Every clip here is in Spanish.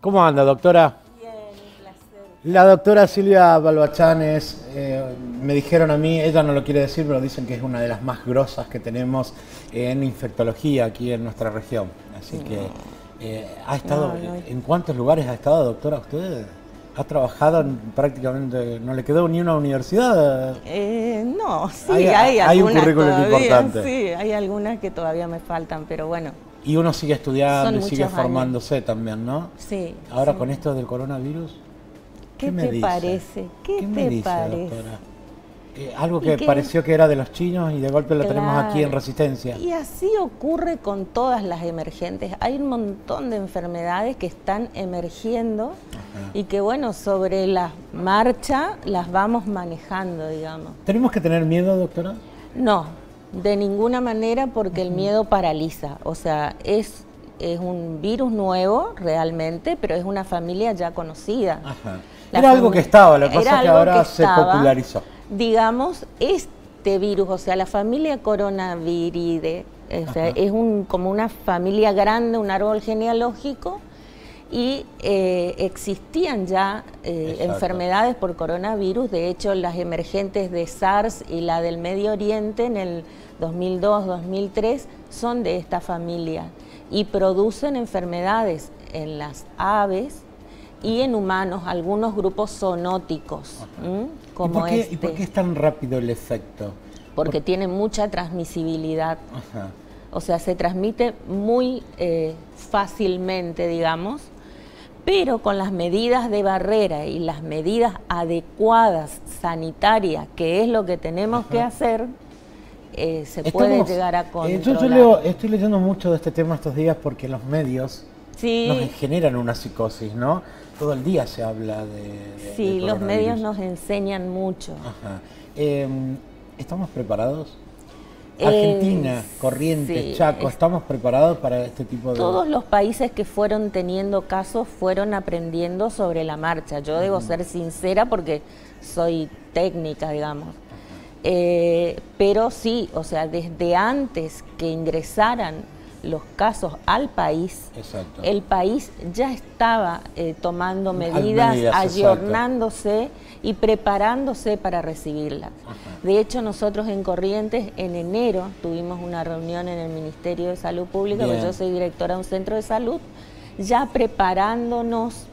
¿Cómo anda, doctora? Bien, un placer. La doctora Silvia Balbachanes, eh, me dijeron a mí, ella no lo quiere decir, pero dicen que es una de las más grosas que tenemos en infectología aquí en nuestra región. Así que, eh, ¿ha estado, No, no. ¿en cuántos lugares ha estado, doctora, usted? ¿Ha trabajado en prácticamente, no le quedó ni una universidad? Eh, no, sí, Hay- hay, hay un currículum todavía, importante. Sí, hay algunas que todavía me faltan, pero bueno, Y uno sigue estudiando Son y sigue años. formándose también, ¿no? sí. Ahora sí. con esto del coronavirus, ¿Qué, me te dice? parece? ¿Qué, me te dice, parece? doctora? Eh, algo ¿Y que pareció que era de los chinos y de golpe lo tenemos aquí en. Resistencia. Y así ocurre con todas las emergentes. Hay un montón de enfermedades que están emergiendo y que, bueno, sobre la marcha las vamos manejando, digamos. ¿Tenemos que tener miedo, doctora? No, de ninguna manera porque el miedo paraliza. O sea, es, es un virus nuevo realmente, pero es una familia ya conocida. Ajá. La Era algo que estaba, lo que era pasa es que ahora que se estaba, popularizó. Digamos, este virus, o sea, la familia coronaviride, o sea, es un, como una familia grande, un árbol genealógico, y eh, existían ya eh, enfermedades por coronavirus, de hecho las emergentes de SARS y la del Medio Oriente en el 2002-2003 son de esta familia y producen enfermedades en las aves y en humanos, algunos grupos zoonóticos, ¿m? ¿Y como por, qué, este, ¿Y por qué es tan rápido el efecto? porque tiene mucha transmisibilidad. Ajá. O sea, se transmite muy eh, fácilmente, digamos, pero con las medidas de barrera y las medidas adecuadas sanitarias, que es lo que tenemos que hacer, eh, se puede llegar a eh, controlar. yo, yo leo- estoy leyendo mucho de este tema estos días porque los medios sí, nos generan una psicosis, ¿no? Todo el día se habla de. de- sí, de los medios nos enseñan mucho. Ajá. Eh, ¿Estamos preparados? Argentina, Corrientes, sí, Chaco, es- ¿estamos preparados para este tipo de...? Todos los países que fueron teniendo casos fueron aprendiendo sobre la marcha. Yo debo ser sincera porque soy técnica, digamos. Eh, pero sí, o sea, desde antes que ingresaran los casos al país, Exacto. el país ya estaba eh, tomando medidas, medidas, ayornándose y preparándose para recibirlas. De hecho, nosotros en Corrientes, en enero, tuvimos una reunión en el Ministerio de Salud Pública, porque yo soy directora de un centro de salud, ya preparándonos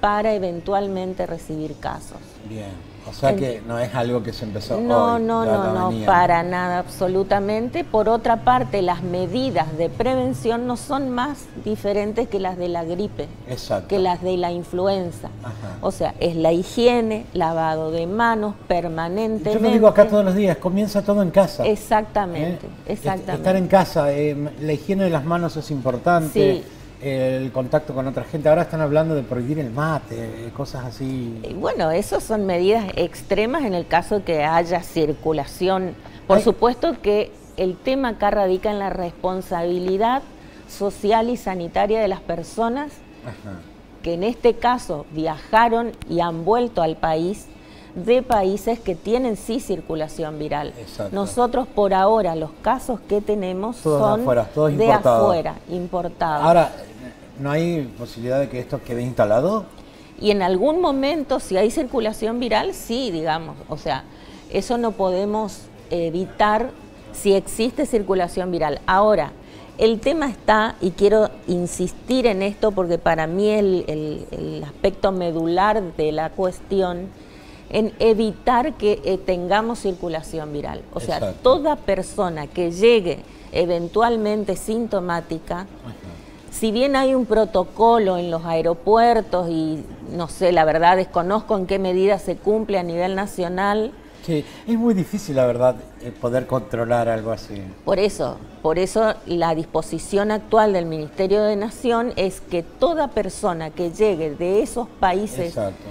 para eventualmente recibir casos. Bien. O sea que no es algo que se empezó No, hoy. no, no, no, para nada, absolutamente. Por otra parte, las medidas de prevención no son más diferentes que las de la gripe, Exacto. que las de la influenza. Ajá. O sea, es la higiene, lavado de manos permanentemente. Yo lo digo acá todos los días, comienza todo en casa. Exactamente, ¿eh? exactamente. Estar en casa, eh, la higiene de las manos es importante, Sí. El contacto con otra gente. Ahora están hablando de prohibir el mate, cosas así. Bueno, eso son medidas extremas en el caso que haya circulación. Por Ay. supuesto que el tema acá radica en la responsabilidad social y sanitaria de las personas Ajá. que en este caso viajaron y han vuelto al país de países que tienen sí circulación viral. Exacto. Nosotros por ahora los casos que tenemos Todos son afuera, todos de afuera, importados. Ahora, ¿no hay posibilidad de que esto quede instalado? Y en algún momento, si hay circulación viral, sí, digamos. O sea, eso no podemos evitar si existe circulación viral. Ahora, el tema está, y quiero insistir en esto porque para mí el, el- el aspecto medular de la cuestión, en evitar que eh, tengamos circulación viral. O sea, Exacto. toda persona que llegue eventualmente sintomática, si bien hay un protocolo en los aeropuertos y no sé, la verdad desconozco en qué medida se cumple a nivel nacional, Sí, es muy difícil, la verdad, eh, poder controlar algo así. por eso, por eso la disposición actual del Ministerio de Nación es que toda persona que llegue de esos países Exacto.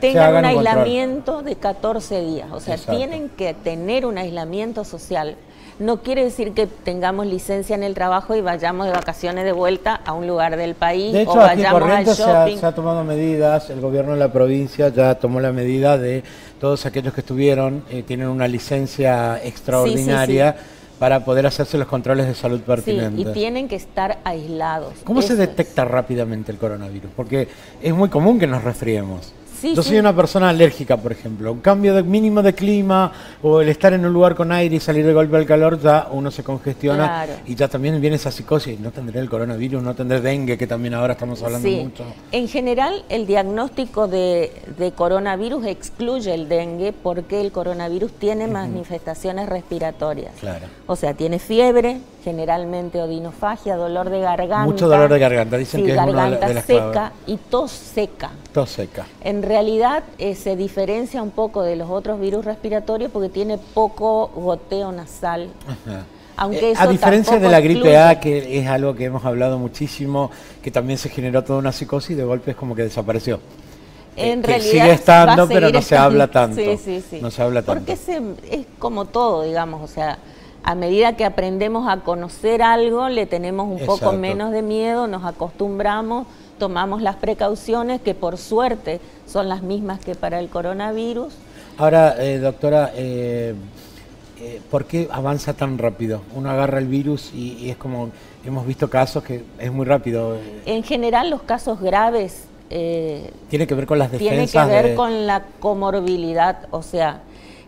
Tengan un aislamiento de 14 días, o sea, Exacto. tienen que tener un aislamiento social. No quiere decir que tengamos licencia en el trabajo y vayamos de vacaciones de vuelta a un lugar del país De o hecho, aquí en vayamos al Corrientes se ha, shopping. se ha tomado medidas, el gobierno de la provincia ya tomó la medida de todos aquellos que estuvieron, eh, tienen una licencia extraordinaria para poder hacerse los controles de salud pertinentes. Sí, y tienen que estar aislados. ¿Cómo se detecta rápidamente el coronavirus? Porque es muy común que nos resfriemos. Yo soy una persona alérgica, por ejemplo. Un cambio de, mínimo de clima o el estar en un lugar con aire y salir de golpe al calor, ya uno se congestiona y ya también viene esa psicosis. No tendré el coronavirus, no tendré dengue, que también ahora estamos hablando mucho. En general, el diagnóstico de, coronavirus excluye el dengue porque el coronavirus tiene manifestaciones respiratorias. Claro. O sea, tiene fiebre, generalmente odinofagia, dolor de garganta. Mucho dolor de garganta, dicen que es garganta de seca y tos seca. Tos seca. En realidad eh, se diferencia un poco de los otros virus respiratorios porque tiene poco goteo nasal. Aunque eh, a diferencia de la gripe A, que es algo que hemos hablado muchísimo, que también se generó toda una psicosis, de golpe es como que desapareció. En eh, realidad sigue estando, pero no se habla tanto. Sí, sí, sí. No se habla tanto. Porque es como todo, digamos, o sea, a medida que aprendemos a conocer algo, le tenemos un poco menos de miedo, nos acostumbramos, tomamos las precauciones que por suerte son las mismas que para el coronavirus. Ahora, eh, doctora, eh, eh, ¿por qué avanza tan rápido? Uno agarra el virus y, es como, hemos visto casos que es muy rápido. En general los casos graves... tiene que ver con las defensas. Tiene que ver con la comorbilidad, o sea,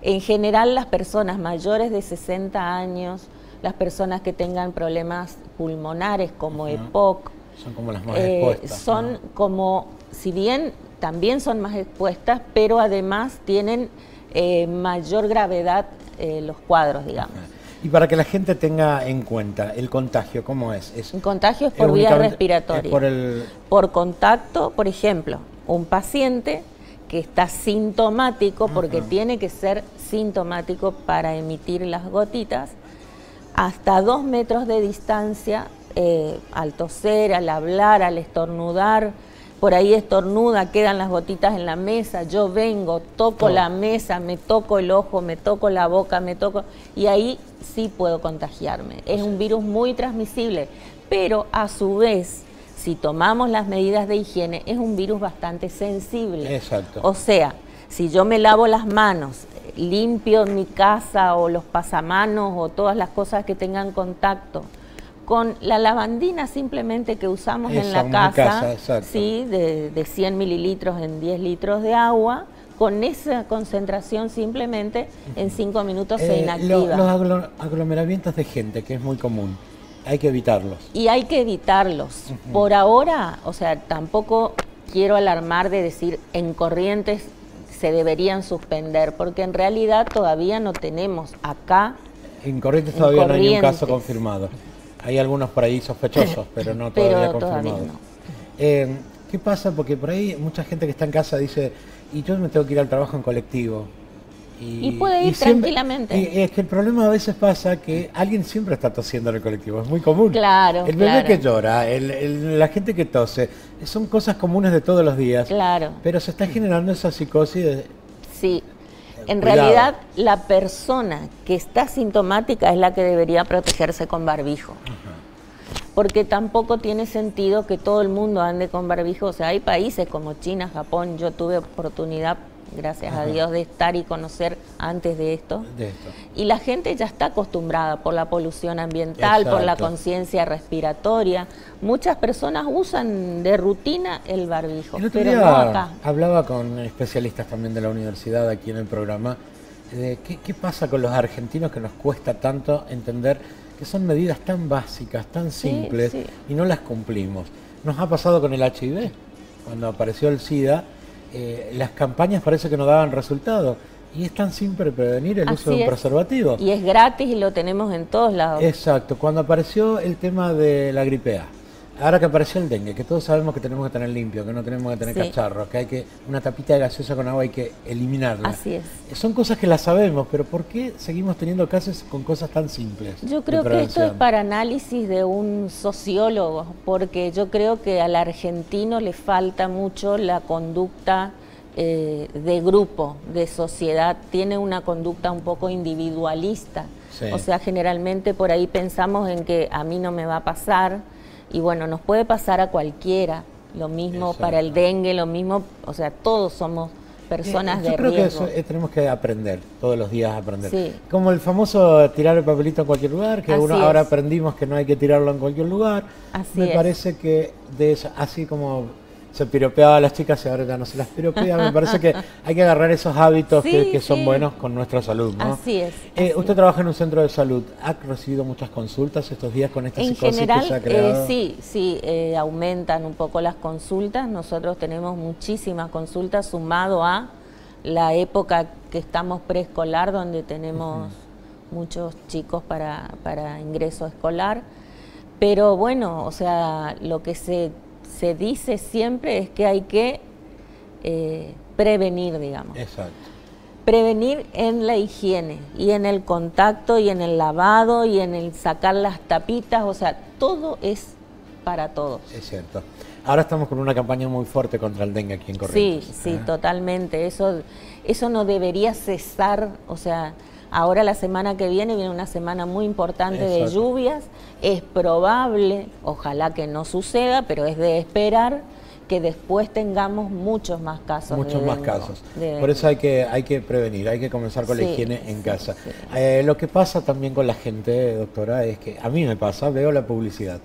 en general, las personas mayores de 60 años, las personas que tengan problemas pulmonares como EPOC, son como las más expuestas. Son como, si bien también son más expuestas, pero además tienen eh, mayor gravedad eh, los cuadros, digamos. Y para que la gente tenga en cuenta, el contagio, ¿cómo es? el contagio es por vía respiratoria. Por, el... por contacto, por ejemplo, un paciente que está sintomático, porque tiene que ser sintomático para emitir las gotitas, hasta dos metros de distancia, eh, al toser, al hablar, al estornudar, por ahí estornuda, quedan las gotitas en la mesa, yo vengo, toco la mesa, me toco el ojo, me toco la boca, me toco, y ahí sí puedo contagiarme. Es un virus muy transmisible, pero a su vez si tomamos las medidas de higiene, es un virus bastante sensible. Exacto. O sea, si yo me lavo las manos, limpio mi casa o los pasamanos o todas las cosas que tengan contacto, con la lavandina simplemente que usamos en la casa, ¿sí? de, de 100 mililitros en 10 litros de agua, con esa concentración simplemente en 5 minutos se eh, inactiva. los aglomeramientos de gente, que es muy común. Hay que evitarlos. Y hay que evitarlos. Por ahora, o sea, tampoco quiero alarmar de decir en corrientes se deberían suspender, porque en realidad todavía no tenemos acá. En corrientes todavía no hay un caso confirmado. Hay algunos por ahí sospechosos, pero no todavía confirmados. Eh, ¿Qué pasa? Porque por ahí mucha gente que está en casa dice, y yo me tengo que ir al trabajo en colectivo. Y, puede ir tranquilamente. Y es que el problema a veces pasa que alguien siempre está tosiendo en el colectivo, es muy común. Claro. El bebé que llora, la gente que tose, son cosas comunes de todos los días. Claro. Pero se está generando esa psicosis. Sí. En realidad, la persona que está sintomática es la que debería protegerse con barbijo. Porque tampoco tiene sentido que todo el mundo ande con barbijo. O sea, hay países como China, Japón, yo tuve oportunidad gracias a Dios, de estar y conocer antes de esto. Y la gente ya está acostumbrada por la polución ambiental, por la conciencia respiratoria. Muchas personas usan de rutina el barbijo, pero no acá. Hablaba con especialistas también de la universidad aquí en el programa. De ¿qué, pasa con los argentinos que nos cuesta tanto entender que son medidas tan básicas, tan simples y no las cumplimos? Nos ha pasado con el HIV, cuando apareció el SIDA eh, las campañas parece que no daban resultado. Y es tan simple prevenir el uso de un preservativo. Y es gratis y lo tenemos en todos lados. Exacto. Cuando apareció el tema de la gripe A, Ahora que apareció el dengue, que todos sabemos que tenemos que tener limpio, que no tenemos que tener cacharros, que hay que una tapita de gaseosa con agua hay que eliminarla. Así es. Son cosas que las sabemos, pero ¿por qué seguimos teniendo casos con cosas tan simples? Yo creo que esto es para análisis de un sociólogo, porque yo creo que al argentino le falta mucho la conducta eh, de grupo, de sociedad, tiene una conducta un poco individualista. O sea, generalmente por ahí pensamos en que a mí no me va a pasar y bueno, nos puede pasar a cualquiera, lo mismo para el dengue, lo mismo, o sea, todos somos personas Yo de creo riesgo. que eso, eh, tenemos que aprender, todos los días aprender. Sí. Como el famoso tirar el papelito en cualquier lugar, que Así uno ahora aprendimos que no hay que tirarlo en cualquier lugar. Así me es. parece que de eso, así como se piropeaba a las chicas y ahora ya no se las piropea, me parece que hay que agarrar esos hábitos que, Sí, que son sí. buenos con nuestra salud. ¿no? Así es, Eh, así usted es. trabaja en un centro de salud. ¿Ha recibido muchas consultas estos días con esta En psicosis general, que se ha eh, creado? sí, sí, eh, aumentan un poco las consultas. Nosotros tenemos muchísimas consultas sumado a la época que estamos preescolar, donde tenemos muchos chicos para, para ingreso escolar. Pero bueno, o sea, lo que se, se dice siempre es que hay que eh, prevenir, digamos. Exacto. Prevenir en la higiene y en el contacto y en el lavado y en el sacar las tapitas, o sea, todo es para todos. Es cierto. Ahora estamos con una campaña muy fuerte contra el dengue aquí en Sí, Corrientes. sí, ¿eh? totalmente. Eso, eso no debería cesar. O sea, ahora la semana que viene viene una semana muy importante de lluvias. Es probable, ojalá que no suceda, pero es de esperar que después tengamos muchos más casos. de Muchos más casos. de Por eso hay que, hay que prevenir, hay que comenzar con la Sí, higiene en sí, casa. sí. Eh, lo que pasa también con la gente, doctora, es que a mí me pasa, veo la publicidad,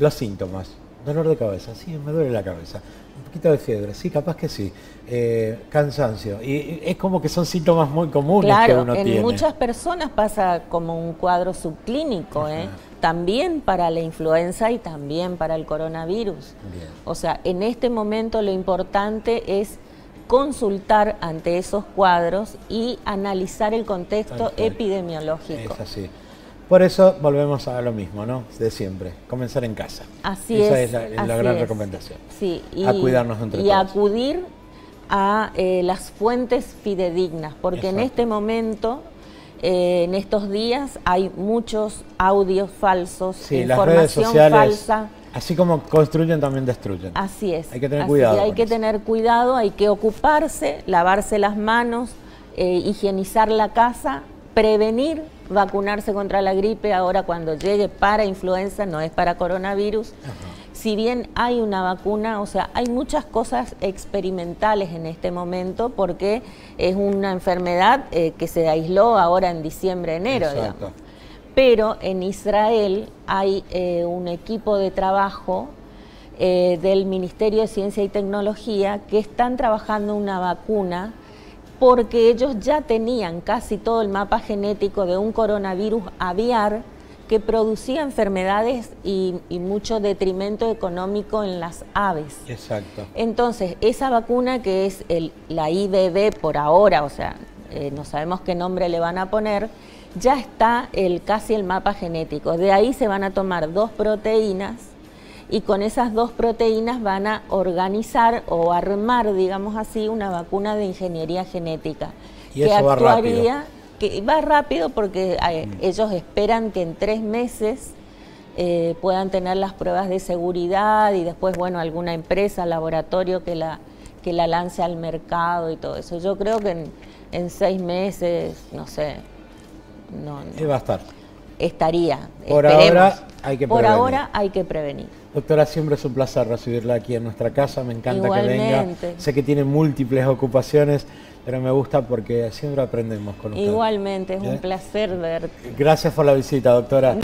los síntomas, dolor de cabeza, sí, me duele la cabeza, un poquito de fiebre, sí, capaz que sí, eh, cansancio, y, es como que son síntomas muy comunes que uno en tiene. muchas personas pasa como un cuadro subclínico, ¿eh? También para la influenza y también para el coronavirus. Bien. O sea, en este momento lo importante es consultar ante esos cuadros y analizar el contexto epidemiológico. Es así. Por eso volvemos a lo mismo, ¿no? De siempre, comenzar en casa. Así Esa es. es la, es la así gran es. recomendación. Sí, y, A cuidarnos entre y todos. acudir a eh, las fuentes fidedignas, porque en este momento, eh, en estos días, hay muchos audios falsos, Sí, las redes información sociales, falsa. así como construyen, también destruyen. Así es. Hay que tener Así cuidado hay con que eso. tener cuidado, hay que ocuparse, lavarse las manos, eh, higienizar la casa, prevenir, vacunarse contra la gripe ahora cuando llegue para influenza, no es para coronavirus. Si bien hay una vacuna, o sea, hay muchas cosas experimentales en este momento porque es una enfermedad eh, que se aisló ahora en diciembre, enero, Exacto. digamos. Pero en Israel hay eh, un equipo de trabajo eh, del Ministerio de Ciencia y Tecnología que están trabajando una vacuna porque ellos ya tenían casi todo el mapa genético de un coronavirus aviar que producía enfermedades y, y mucho detrimento económico en las aves. Exacto. Entonces, esa vacuna que es el, la IBB por ahora, o sea, eh, no sabemos qué nombre le van a poner, ya está el, casi el mapa genético. De ahí se van a tomar dos proteínas y con esas dos proteínas van a organizar o armar, digamos así, una vacuna de ingeniería genética. Y eso va rápido. que va rápido porque eh, ellos esperan que en tres meses eh, puedan tener las pruebas de seguridad y después, bueno, alguna empresa, laboratorio que la, que la lance al mercado y todo eso. Yo creo que en, en seis meses, no sé, no, va a estar. estaría. Por esperemos. ahora hay que Por ahora hay que prevenir. Doctora, siempre es un placer recibirla aquí en nuestra casa. Me encanta que venga. Sé que tiene múltiples ocupaciones, pero me gusta porque siempre aprendemos con usted. Igualmente, es ¿Eh? un placer verte. Gracias por la visita, doctora.